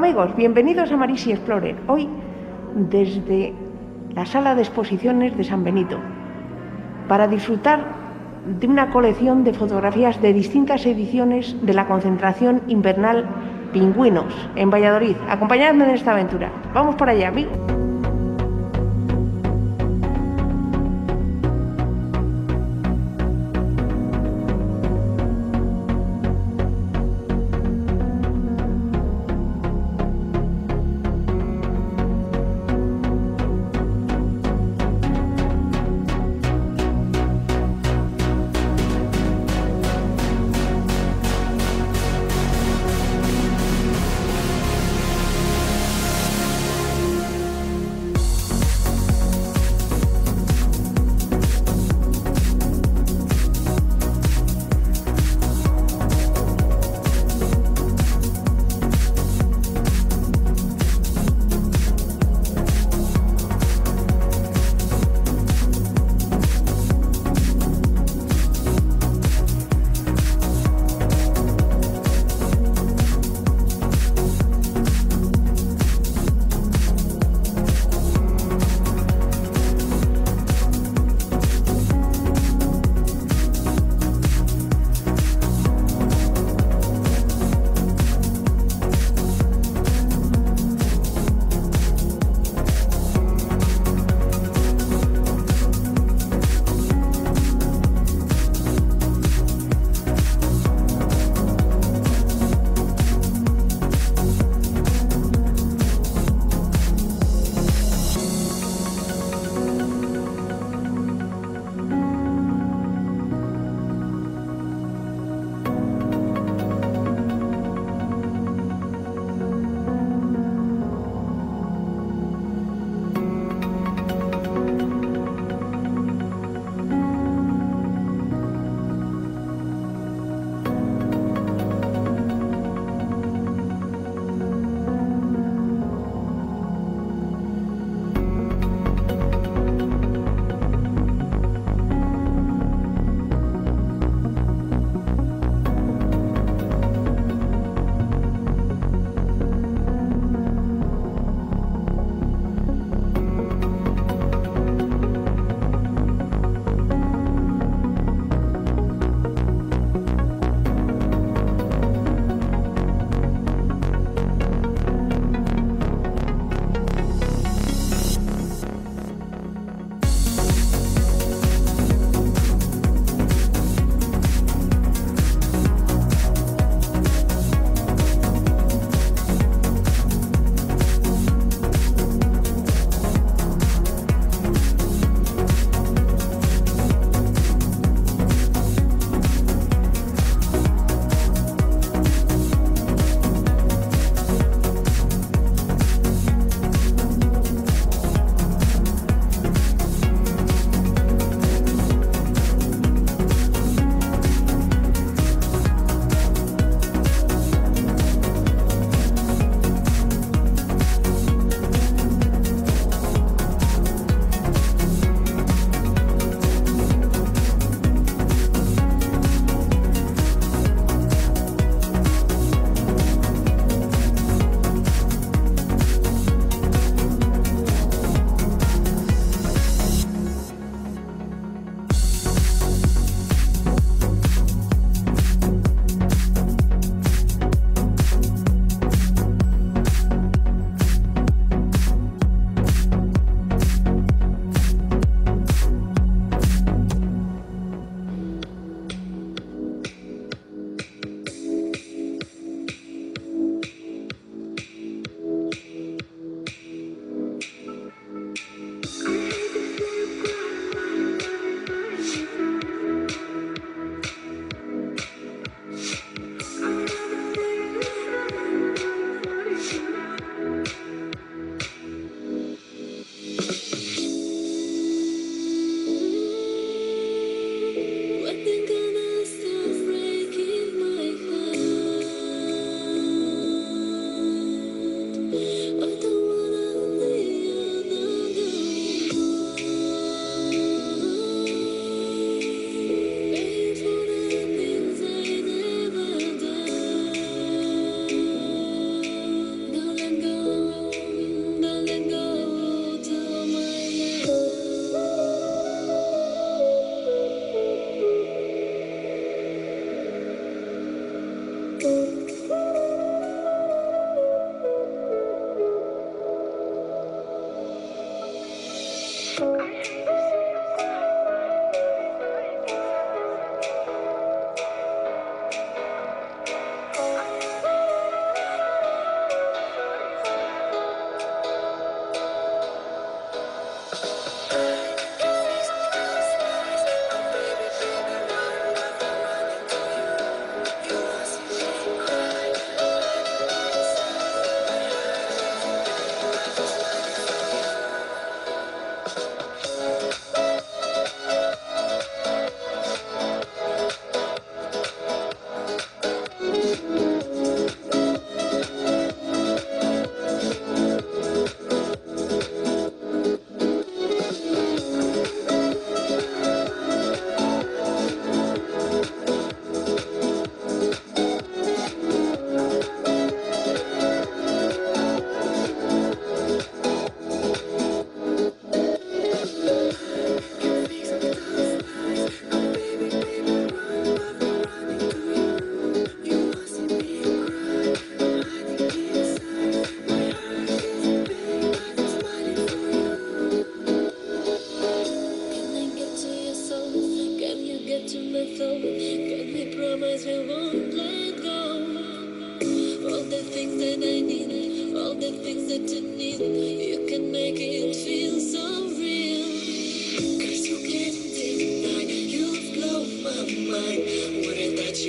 amigos, bienvenidos a Marisi Explorer. Hoy desde la sala de exposiciones de San Benito para disfrutar de una colección de fotografías de distintas ediciones de la concentración invernal Pingüinos en Valladolid. Acompañadme en esta aventura. Vamos por allá, amigos.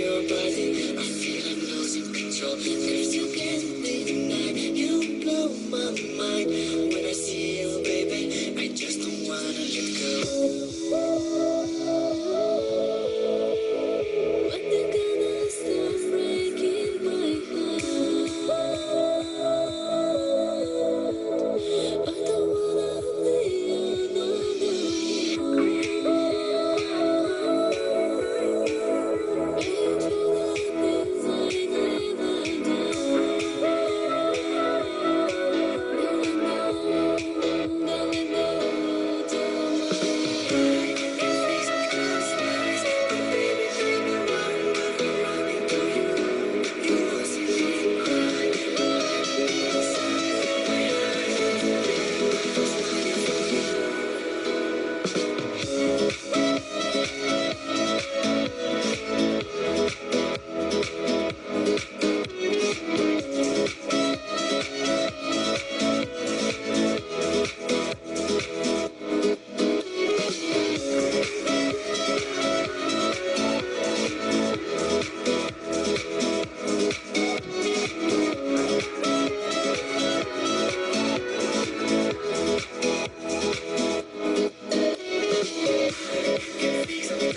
Your body? I feel I'm losing control. Cause you can't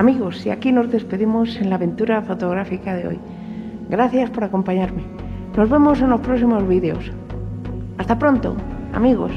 Amigos, y aquí nos despedimos en la aventura fotográfica de hoy. Gracias por acompañarme. Nos vemos en los próximos vídeos. Hasta pronto, amigos.